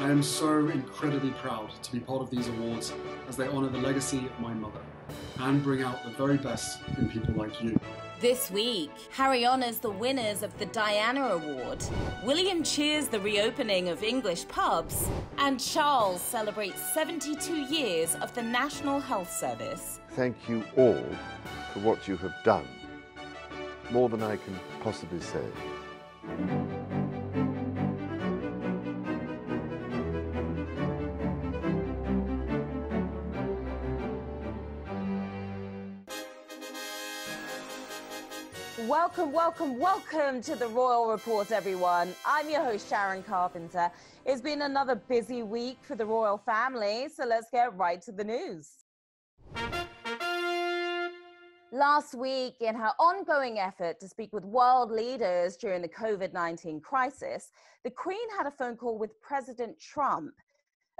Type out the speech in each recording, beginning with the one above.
I am so incredibly proud to be part of these awards as they honour the legacy of my mother and bring out the very best in people like you. This week, Harry honours the winners of the Diana Award, William cheers the reopening of English pubs, and Charles celebrates 72 years of the National Health Service. Thank you all for what you have done. More than I can possibly say. Welcome, welcome, welcome to the Royal Report, everyone. I'm your host, Sharon Carpenter. It's been another busy week for the royal family, so let's get right to the news. Last week, in her ongoing effort to speak with world leaders during the COVID 19 crisis, the Queen had a phone call with President Trump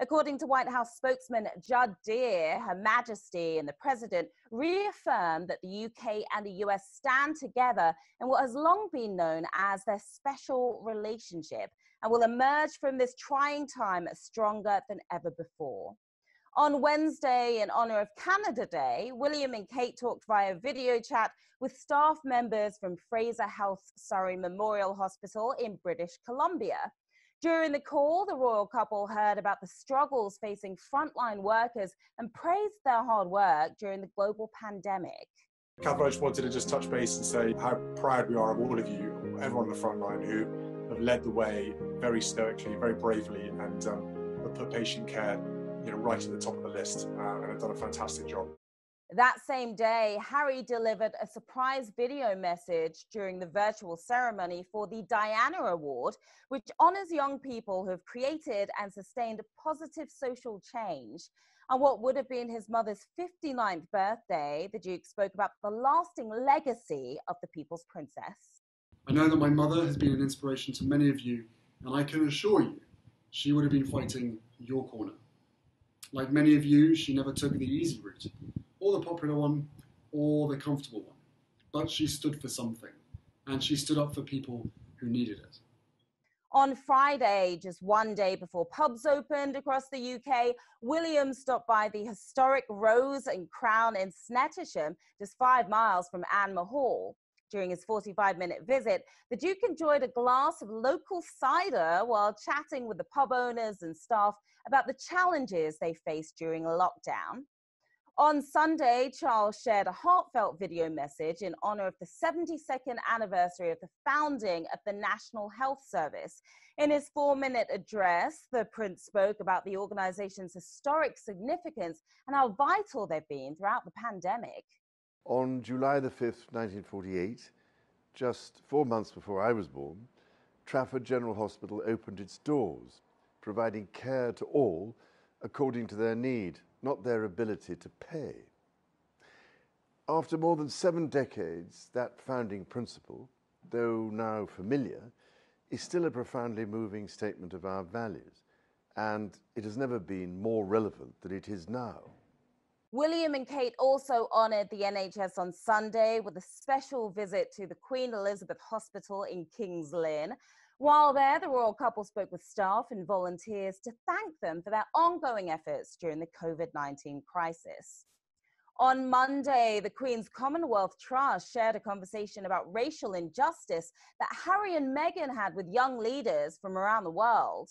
According to White House spokesman Judd Deere, Her Majesty and the President reaffirmed that the UK and the US stand together in what has long been known as their special relationship and will emerge from this trying time stronger than ever before. On Wednesday, in honor of Canada Day, William and Kate talked via video chat with staff members from Fraser Health Surrey Memorial Hospital in British Columbia. During the call, the royal couple heard about the struggles facing frontline workers and praised their hard work during the global pandemic. Catherine, I just wanted to just touch base and say how proud we are of all of you, everyone on the front line who have led the way very stoically, very bravely, and um, have put patient care you know, right at the top of the list uh, and have done a fantastic job. That same day, Harry delivered a surprise video message during the virtual ceremony for the Diana Award, which honors young people who have created and sustained positive social change. On what would have been his mother's 59th birthday, the Duke spoke about the lasting legacy of the People's Princess. I know that my mother has been an inspiration to many of you, and I can assure you she would have been fighting your corner. Like many of you, she never took the easy route or the popular one, or the comfortable one. But she stood for something, and she stood up for people who needed it. On Friday, just one day before pubs opened across the UK, William stopped by the historic Rose and Crown in Snettisham, just five miles from Anmer Hall. During his 45 minute visit, the Duke enjoyed a glass of local cider while chatting with the pub owners and staff about the challenges they faced during lockdown. On Sunday, Charles shared a heartfelt video message in honor of the 72nd anniversary of the founding of the National Health Service. In his four minute address, the Prince spoke about the organization's historic significance and how vital they've been throughout the pandemic. On July the 5th, 1948, just four months before I was born, Trafford General Hospital opened its doors, providing care to all according to their need not their ability to pay. After more than seven decades, that founding principle, though now familiar, is still a profoundly moving statement of our values, and it has never been more relevant than it is now. William and Kate also honoured the NHS on Sunday with a special visit to the Queen Elizabeth Hospital in Kings Lynn, while there, the royal couple spoke with staff and volunteers to thank them for their ongoing efforts during the COVID 19 crisis. On Monday, the Queen's Commonwealth Trust shared a conversation about racial injustice that Harry and Meghan had with young leaders from around the world.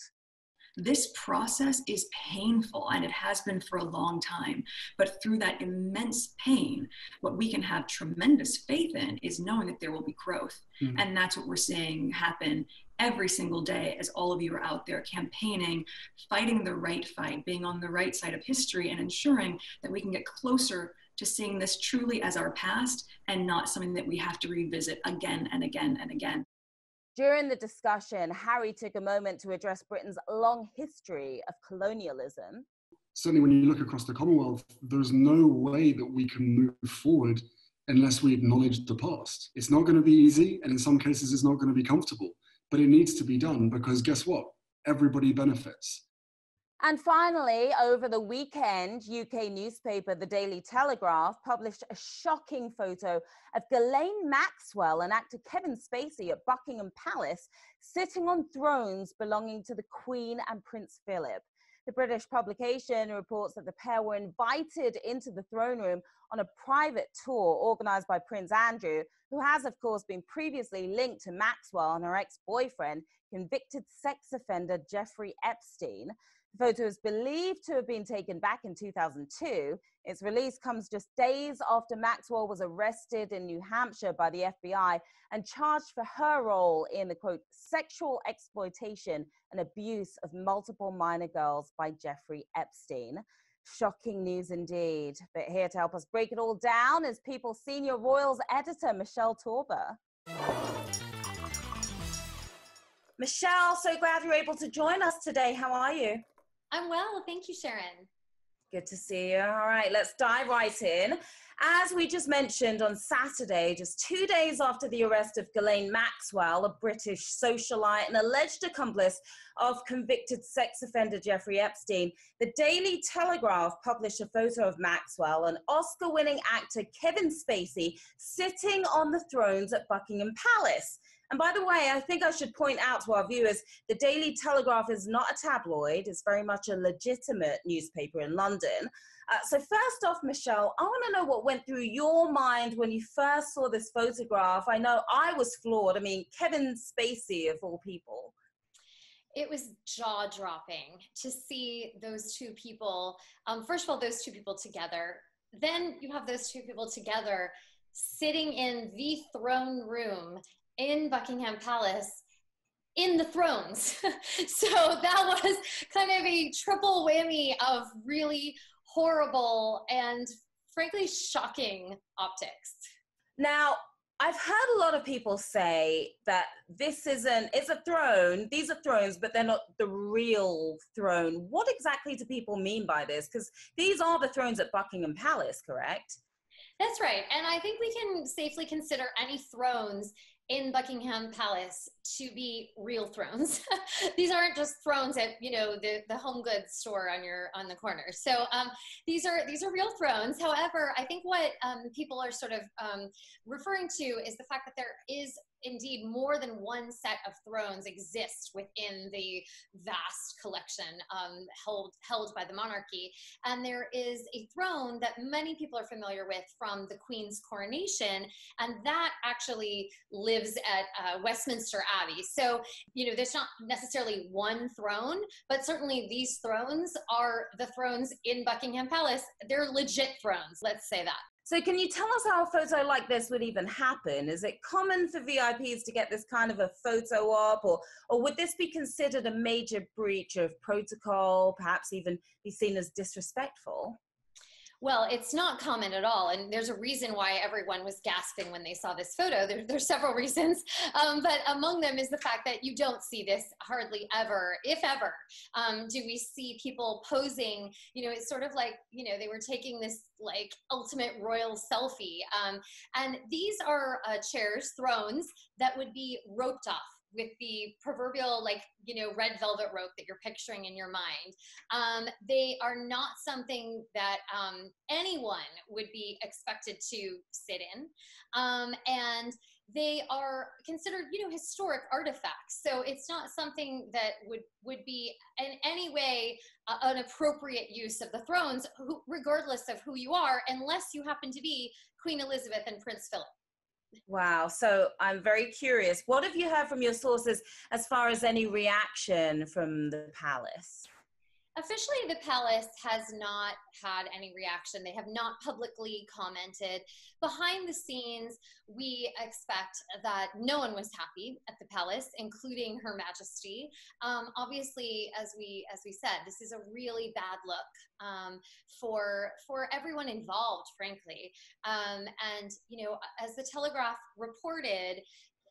This process is painful and it has been for a long time. But through that immense pain, what we can have tremendous faith in is knowing that there will be growth. Mm-hmm. And that's what we're seeing happen every single day as all of you are out there campaigning, fighting the right fight, being on the right side of history, and ensuring that we can get closer to seeing this truly as our past and not something that we have to revisit again and again and again. During the discussion, Harry took a moment to address Britain's long history of colonialism. Certainly, when you look across the Commonwealth, there's no way that we can move forward unless we acknowledge the past. It's not going to be easy, and in some cases, it's not going to be comfortable, but it needs to be done because guess what? Everybody benefits. And finally, over the weekend, UK newspaper The Daily Telegraph published a shocking photo of Ghislaine Maxwell and actor Kevin Spacey at Buckingham Palace sitting on thrones belonging to the Queen and Prince Philip. The British publication reports that the pair were invited into the throne room on a private tour organized by Prince Andrew, who has, of course, been previously linked to Maxwell and her ex boyfriend, convicted sex offender Jeffrey Epstein. The photo is believed to have been taken back in 2002. Its release comes just days after Maxwell was arrested in New Hampshire by the FBI and charged for her role in the quote, sexual exploitation and abuse of multiple minor girls by Jeffrey Epstein. Shocking news indeed. But here to help us break it all down is People Senior Royals editor Michelle Tauber. Michelle, so glad you're able to join us today. How are you? I'm well. Thank you, Sharon. Good to see you. All right, let's dive right in. As we just mentioned on Saturday, just two days after the arrest of Ghislaine Maxwell, a British socialite and alleged accomplice of convicted sex offender Jeffrey Epstein, the Daily Telegraph published a photo of Maxwell and Oscar winning actor Kevin Spacey sitting on the thrones at Buckingham Palace. And by the way, I think I should point out to our viewers the Daily Telegraph is not a tabloid, it's very much a legitimate newspaper in London. Uh, so, first off, Michelle, I want to know what went through your mind when you first saw this photograph. I know I was floored. I mean, Kevin Spacey, of all people. It was jaw dropping to see those two people. Um, first of all, those two people together. Then you have those two people together sitting in the throne room in Buckingham Palace in the thrones. so that was kind of a triple whammy of really horrible and frankly shocking optics. Now, I've heard a lot of people say that this isn't, it's a throne, these are thrones, but they're not the real throne. What exactly do people mean by this? Because these are the thrones at Buckingham Palace, correct? That's right. And I think we can safely consider any thrones in Buckingham Palace to be real thrones. these aren't just thrones at you know the the home goods store on your on the corner. So um, these are these are real thrones. However, I think what um, people are sort of um, referring to is the fact that there is indeed more than one set of thrones exist within the vast collection um, held held by the monarchy, and there is a throne that many people are familiar with from the Queen's coronation, and that actually lives at uh, Westminster Abbey. So you know, there's not necessarily one throne, but certainly these thrones are the thrones in Buckingham Palace. They're legit thrones. Let's say that. So, can you tell us how a photo like this would even happen? Is it common for VIPs to get this kind of a photo op, or, or would this be considered a major breach of protocol, perhaps even be seen as disrespectful? Well, it's not common at all. And there's a reason why everyone was gasping when they saw this photo. There, there's several reasons. Um, but among them is the fact that you don't see this hardly ever, if ever, um, do we see people posing. You know, it's sort of like, you know, they were taking this like ultimate royal selfie. Um, and these are uh, chairs, thrones that would be roped off with the proverbial like you know red velvet rope that you're picturing in your mind. Um, they are not something that um, anyone would be expected to sit in. Um, and they are considered you know historic artifacts. So it's not something that would would be in any way uh, an appropriate use of the thrones who, regardless of who you are unless you happen to be queen elizabeth and prince philip Wow. So I'm very curious. What have you heard from your sources as far as any reaction from the palace? Officially, the palace has not had any reaction. They have not publicly commented. Behind the scenes, we expect that no one was happy at the palace, including Her Majesty. Um, obviously, as we as we said, this is a really bad look um, for for everyone involved, frankly. Um, and you know, as the Telegraph reported,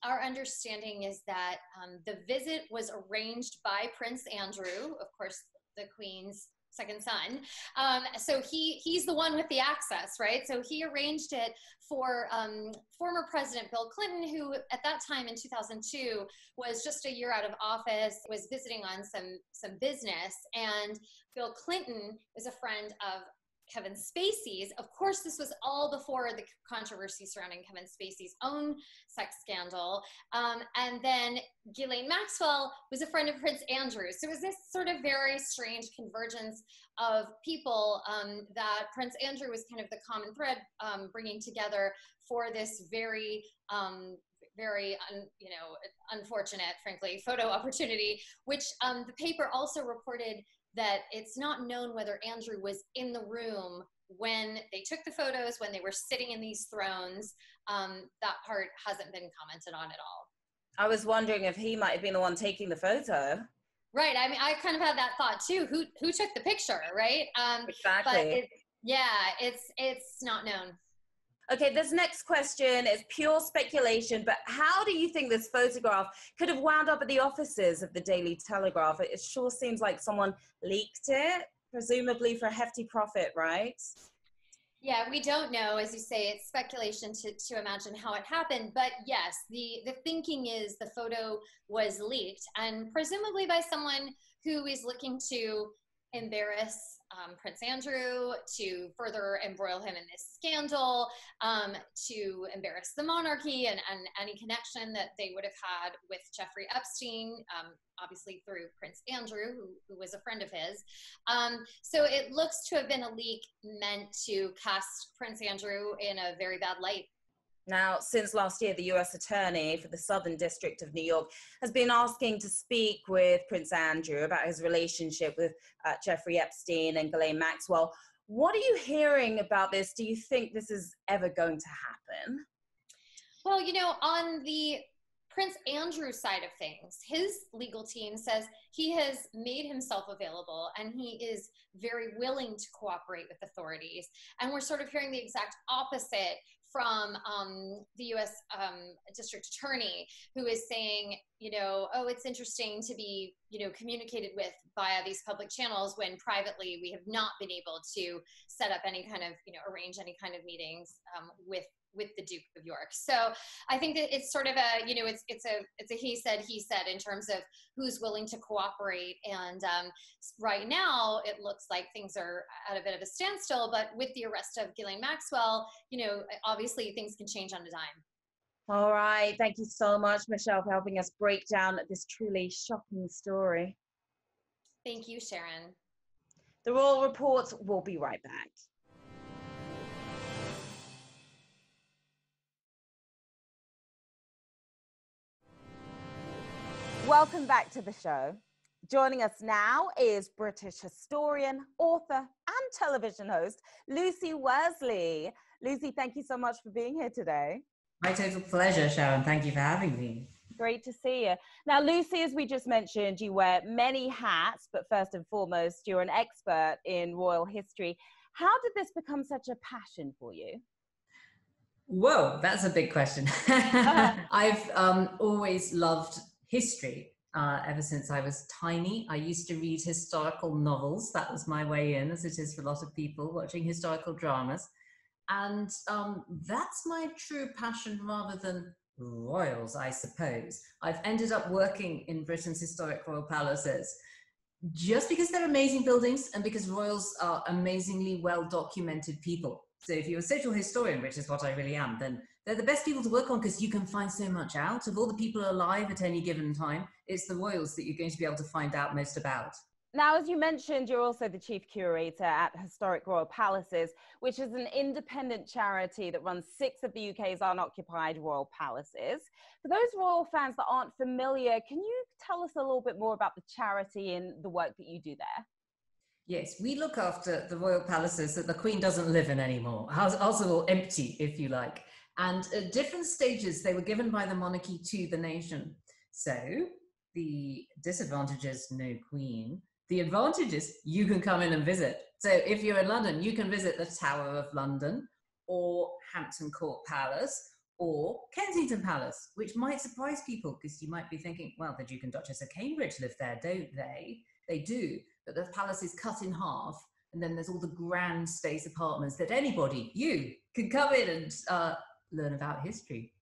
our understanding is that um, the visit was arranged by Prince Andrew, of course, the Queen's second son. Um, so he he's the one with the access, right? So he arranged it for um, former President Bill Clinton, who at that time in 2002 was just a year out of office, was visiting on some some business, and Bill Clinton is a friend of Kevin Spacey's. Of course, this was all before the controversy surrounding Kevin Spacey's own sex scandal. Um, and then Ghislaine Maxwell was a friend of Prince Andrew. So it was this sort of very strange convergence of people um, that Prince Andrew was kind of the common thread um, bringing together for this very um, very un, you know unfortunate frankly photo opportunity which um, the paper also reported that it's not known whether Andrew was in the room when they took the photos, when they were sitting in these thrones. Um, that part hasn't been commented on at all. I was wondering if he might have been the one taking the photo. Right. I mean, I kind of had that thought too. Who who took the picture, right? Um, exactly. But it, yeah, it's it's not known. Okay, this next question is pure speculation, but how do you think this photograph could have wound up at the offices of the Daily Telegraph? It sure seems like someone leaked it, presumably for a hefty profit, right? Yeah, we don't know. As you say, it's speculation to, to imagine how it happened. But yes, the, the thinking is the photo was leaked and presumably by someone who is looking to embarrass um, Prince Andrew, to further embroil him in this scandal, um, to embarrass the monarchy and, and any connection that they would have had with Jeffrey Epstein, um, obviously through Prince Andrew, who, who was a friend of his. Um, so it looks to have been a leak meant to cast Prince Andrew in a very bad light now, since last year, the US Attorney for the Southern District of New York has been asking to speak with Prince Andrew about his relationship with uh, Jeffrey Epstein and Ghislaine Maxwell. What are you hearing about this? Do you think this is ever going to happen? Well, you know, on the Prince Andrew side of things, his legal team says he has made himself available and he is very willing to cooperate with authorities. And we're sort of hearing the exact opposite from um, the U.S. Um, District Attorney, who is saying, you know, oh, it's interesting to be, you know, communicated with via these public channels when privately we have not been able to set up any kind of, you know, arrange any kind of meetings um, with with the Duke of York. So I think that it's sort of a, you know, it's it's a it's a he said he said in terms of who's willing to cooperate. And um, right now, it looks like things are at a bit of a standstill. But with the arrest of Ghislaine Maxwell, you know, obviously things can change on a dime. All right. Thank you so much, Michelle, for helping us break down this truly shocking story. Thank you, Sharon. The Royal Report will be right back. Welcome back to the show. Joining us now is British historian, author, and television host Lucy Worsley. Lucy, thank you so much for being here today. My total pleasure, Sharon. Thank you for having me. Great to see you. Now, Lucy, as we just mentioned, you wear many hats, but first and foremost, you're an expert in royal history. How did this become such a passion for you? Whoa, that's a big question. uh-huh. I've um, always loved history uh, ever since I was tiny. I used to read historical novels. That was my way in, as it is for a lot of people, watching historical dramas. And um, that's my true passion rather than royals, I suppose. I've ended up working in Britain's historic royal palaces just because they're amazing buildings and because royals are amazingly well documented people. So if you're a social historian, which is what I really am, then they're the best people to work on because you can find so much out. Of all the people alive at any given time, it's the royals that you're going to be able to find out most about. Now, as you mentioned, you're also the chief curator at Historic Royal Palaces, which is an independent charity that runs six of the UK's unoccupied royal palaces. For those royal fans that aren't familiar, can you tell us a little bit more about the charity and the work that you do there? Yes, we look after the royal palaces that the Queen doesn't live in anymore, also all empty, if you like. And at different stages, they were given by the monarchy to the nation. So the disadvantages, no queen. The advantages, you can come in and visit. So if you're in London, you can visit the Tower of London or Hampton Court Palace or Kensington Palace, which might surprise people because you might be thinking, well, the Duke and Duchess of Cambridge live there, don't they? They do. but the palace is cut in half, and then there's all the grand stays apartments that anybody, you, can come in and uh, learn about history.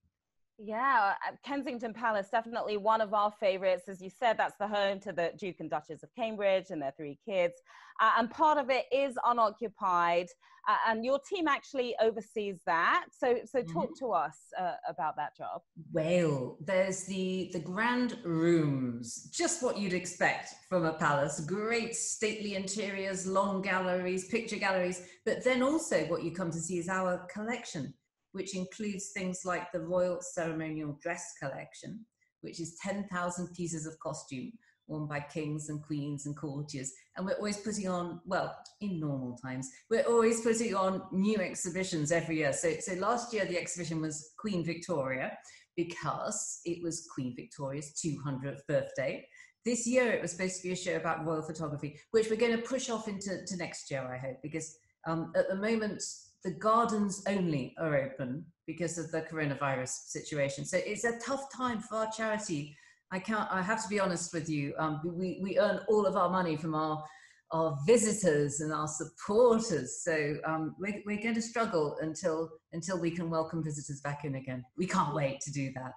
Yeah, uh, Kensington Palace, definitely one of our favorites. As you said, that's the home to the Duke and Duchess of Cambridge and their three kids. Uh, and part of it is unoccupied. Uh, and your team actually oversees that. So, so talk mm-hmm. to us uh, about that job. Well, there's the, the grand rooms, just what you'd expect from a palace. Great stately interiors, long galleries, picture galleries. But then also what you come to see is our collection which includes things like the Royal Ceremonial Dress Collection, which is 10,000 pieces of costume worn by kings and queens and courtiers. And we're always putting on, well, in normal times, we're always putting on new exhibitions every year. So, so last year, the exhibition was Queen Victoria because it was Queen Victoria's 200th birthday. This year, it was supposed to be a show about royal photography, which we're going to push off into to next year, I hope, because um, at the moment, the gardens only are open because of the coronavirus situation. So it's a tough time for our charity. I can't. I have to be honest with you. Um, we we earn all of our money from our our visitors and our supporters. So um, we're, we're going to struggle until until we can welcome visitors back in again. We can't wait to do that.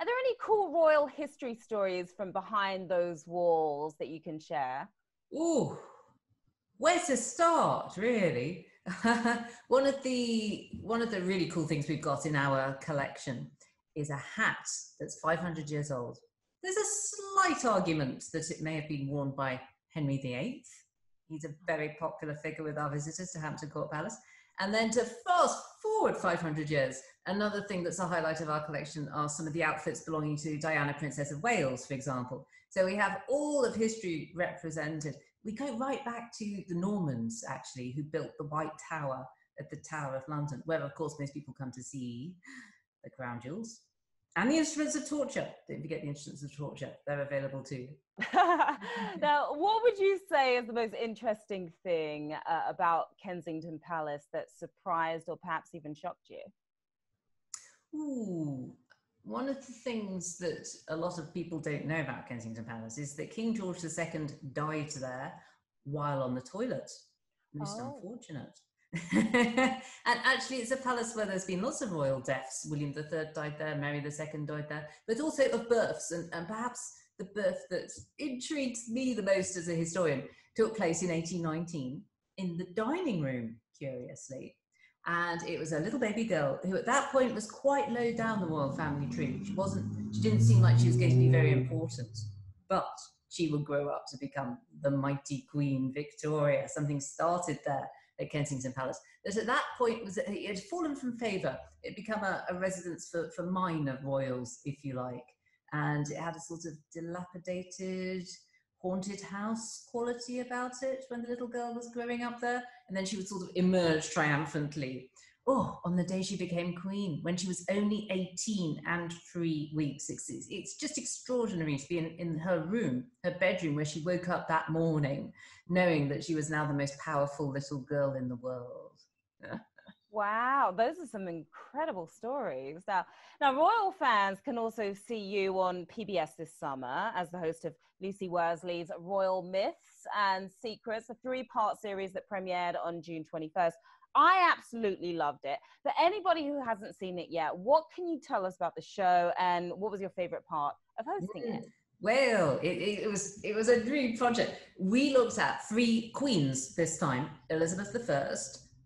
Are there any cool royal history stories from behind those walls that you can share? Ooh, where to start, really? one of the one of the really cool things we've got in our collection is a hat that's 500 years old. There's a slight argument that it may have been worn by Henry VIII. He's a very popular figure with our visitors to Hampton Court Palace. And then to fast forward 500 years, another thing that's a highlight of our collection are some of the outfits belonging to Diana, Princess of Wales, for example. So we have all of history represented we go right back to the Normans, actually, who built the White Tower at the Tower of London, where, of course, most people come to see the crown jewels. And the instruments of torture. Don't forget the instruments of torture. They're available too. now, what would you say is the most interesting thing uh, about Kensington Palace that surprised or perhaps even shocked you? Ooh, one of the things that a lot of people don't know about Kensington Palace is that King George II died there while on the toilet. Most oh. unfortunate. and actually, it's a palace where there's been lots of royal deaths. William III died there, Mary II died there, but also of births. And, and perhaps the birth that intrigues me the most as a historian took place in 1819 in the dining room, curiously and it was a little baby girl who at that point was quite low down the royal family tree. She wasn't, she didn't seem like she was going to be very important, but she would grow up to become the mighty Queen Victoria. Something started there at Kensington Palace. That at that point was it had fallen from favour. It had become a, a residence for, for minor royals, if you like, and it had a sort of dilapidated haunted house quality about it when the little girl was growing up there. And then she would sort of emerge triumphantly. Oh, on the day she became queen, when she was only 18 and three weeks. It's, it's just extraordinary to be in, in her room, her bedroom, where she woke up that morning knowing that she was now the most powerful little girl in the world. Wow, those are some incredible stories. Now, now, Royal fans can also see you on PBS this summer as the host of Lucy Worsley's Royal Myths and Secrets, a three part series that premiered on June 21st. I absolutely loved it. But anybody who hasn't seen it yet, what can you tell us about the show and what was your favorite part of hosting mm. it? Well, it, it, was it was a dream project. We looked at three queens this time: Elizabeth I,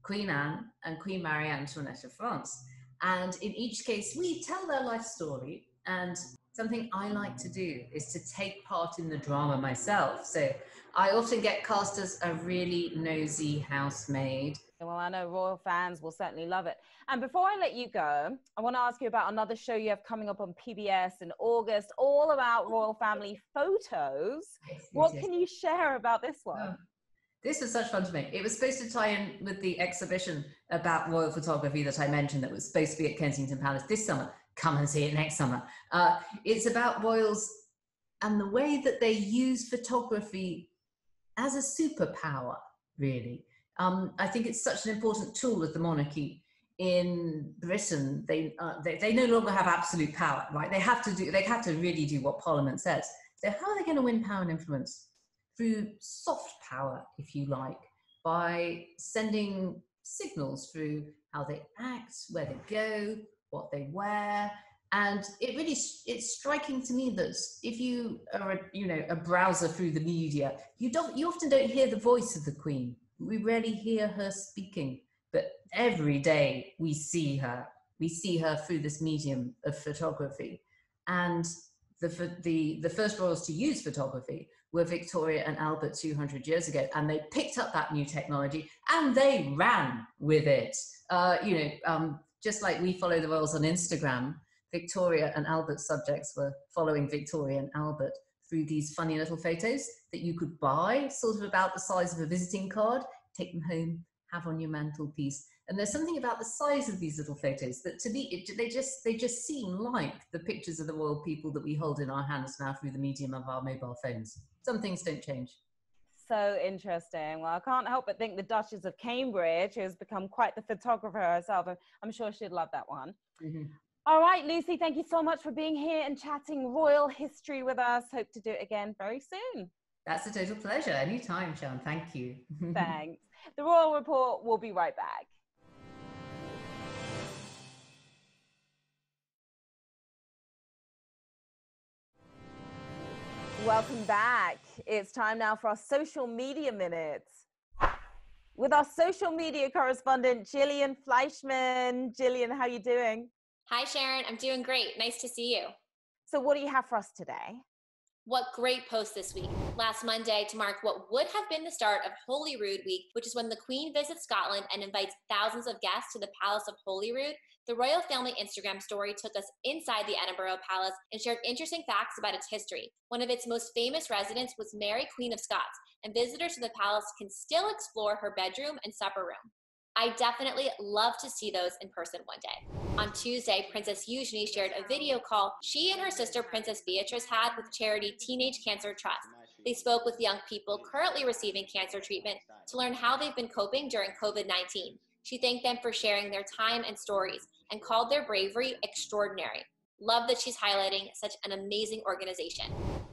Queen Anne, and Queen Marie Antoinette of France. And in each case, we tell their life story. And something I like to do is to take part in the drama myself. So I often get cast as a really nosy housemaid. Well, I know royal fans will certainly love it. And before I let you go, I want to ask you about another show you have coming up on PBS in August, all about royal family photos. Yes, what yes. can you share about this one? Oh, this was such fun to make. It was supposed to tie in with the exhibition about royal photography that I mentioned that was supposed to be at Kensington Palace this summer. Come and see it next summer. Uh, it's about royals and the way that they use photography as a superpower, really. Um, I think it's such an important tool of the monarchy. In Britain, they, uh, they, they no longer have absolute power, right? They have to do they have to really do what Parliament says. So how are they going to win power and influence? Through soft power, if you like, by sending signals through how they act, where they go, what they wear. And it really it's striking to me that if you are a, you know a browser through the media, you don't you often don't hear the voice of the Queen. We rarely hear her speaking, but every day we see her. We see her through this medium of photography, and the the the first royals to use photography were Victoria and Albert 200 years ago, and they picked up that new technology and they ran with it. Uh, you know, um, just like we follow the royals on Instagram, Victoria and Albert's subjects were following Victoria and Albert through these funny little photos that you could buy, sort of about the size of a visiting card, take them home, have on your mantelpiece. And there's something about the size of these little photos that to me, it, they just they just seem like the pictures of the royal people that we hold in our hands now through the medium of our mobile phones. Some things don't change. So interesting. Well, I can't help but think the Duchess of Cambridge, who has become quite the photographer herself, I'm sure she'd love that one. Mm-hmm. All right, Lucy, thank you so much for being here and chatting royal history with us. Hope to do it again very soon. That's a total pleasure. Anytime, Sean. Thank you. Thanks. The Royal Report will be right back. Welcome back. It's time now for our social media minutes with our social media correspondent, Gillian Fleischman. Gillian, how are you doing? Hi, Sharon. I'm doing great. Nice to see you. So, what do you have for us today? What great post this week. Last Monday, to mark what would have been the start of Holyrood Week, which is when the Queen visits Scotland and invites thousands of guests to the Palace of Holyrood, the royal family Instagram story took us inside the Edinburgh Palace and shared interesting facts about its history. One of its most famous residents was Mary, Queen of Scots, and visitors to the palace can still explore her bedroom and supper room. I definitely love to see those in person one day. On Tuesday, Princess Eugenie shared a video call she and her sister Princess Beatrice had with charity Teenage Cancer Trust. They spoke with young people currently receiving cancer treatment to learn how they've been coping during COVID 19. She thanked them for sharing their time and stories and called their bravery extraordinary. Love that she's highlighting such an amazing organization.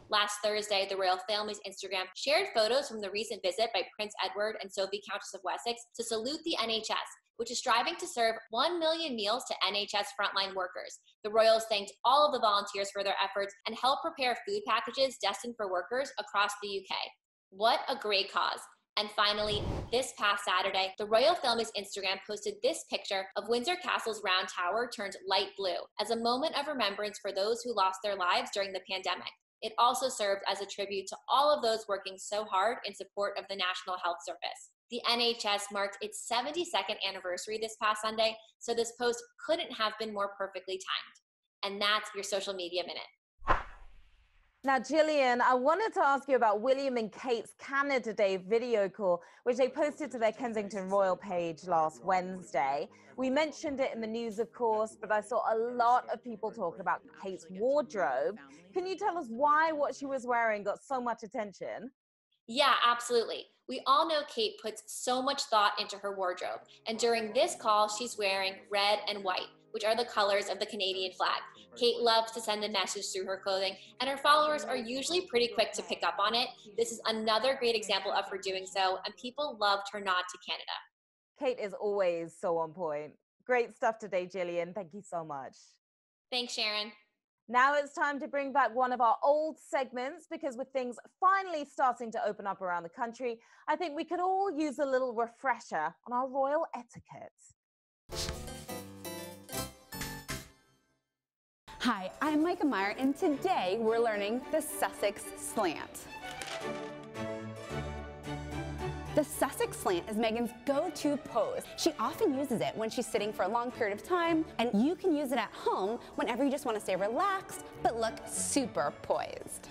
Last Thursday, the royal family's Instagram shared photos from the recent visit by Prince Edward and Sophie, Countess of Wessex, to salute the NHS, which is striving to serve 1 million meals to NHS frontline workers. The royals thanked all of the volunteers for their efforts and helped prepare food packages destined for workers across the UK. What a great cause! And finally, this past Saturday, the royal family's Instagram posted this picture of Windsor Castle's round tower turned light blue as a moment of remembrance for those who lost their lives during the pandemic. It also served as a tribute to all of those working so hard in support of the National Health Service. The NHS marked its 72nd anniversary this past Sunday, so this post couldn't have been more perfectly timed. And that's your social media minute. Now, Gillian, I wanted to ask you about William and Kate's Canada Day video call, which they posted to their Kensington Royal page last Wednesday. We mentioned it in the news, of course, but I saw a lot of people talking about Kate's wardrobe. Can you tell us why what she was wearing got so much attention? Yeah, absolutely. We all know Kate puts so much thought into her wardrobe, and during this call, she's wearing red and white, which are the colors of the Canadian flag. Kate loves to send a message through her clothing, and her followers are usually pretty quick to pick up on it. This is another great example of her doing so, and people loved her nod to Canada. Kate is always so on point. Great stuff today, Gillian. Thank you so much. Thanks, Sharon. Now it's time to bring back one of our old segments because with things finally starting to open up around the country, I think we could all use a little refresher on our royal etiquette. Hi, I'm Myka Meier, and today we're learning the Sussex slant. The Sussex slant is Meghan's go-to pose. She often uses it when she's sitting for a long period of time, and you can use it at home whenever you just want to stay relaxed but look super poised.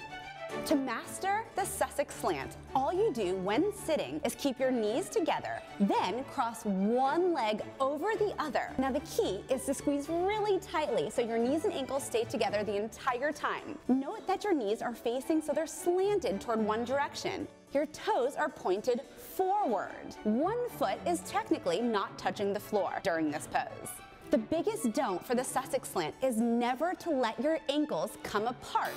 To master the Sussex slant, all you do when sitting is keep your knees together, then cross one leg over the other. Now the key is to squeeze really tightly so your knees and ankles stay together the entire time. Note that your knees are facing so they're slanted toward one direction. Your toes are pointed forward. One foot is technically not touching the floor during this pose. The biggest don't for the Sussex slant is never to let your ankles come apart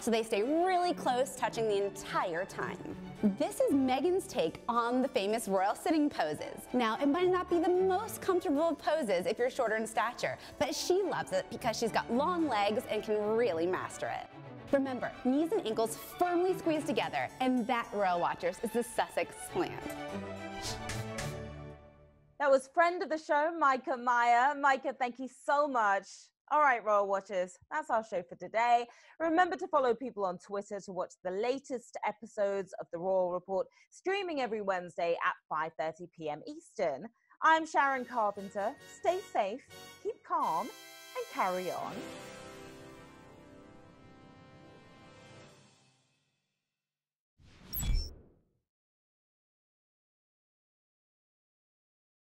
so they stay really close, touching the entire time. This is Meghan's take on the famous royal sitting poses. Now, it might not be the most comfortable of poses if you're shorter in stature, but she loves it because she's got long legs and can really master it. Remember, knees and ankles firmly squeezed together, and that, Royal Watchers, is the Sussex slant. That was friend of the show, Myka Meier. Myka, thank you so much. All right, Royal Watchers, that's our show for today. Remember to follow people on Twitter to watch the latest episodes of the Royal Report, streaming every Wednesday at 5:30 p.m. Eastern. I'm Sharon Carpenter. Stay safe, keep calm, and carry on.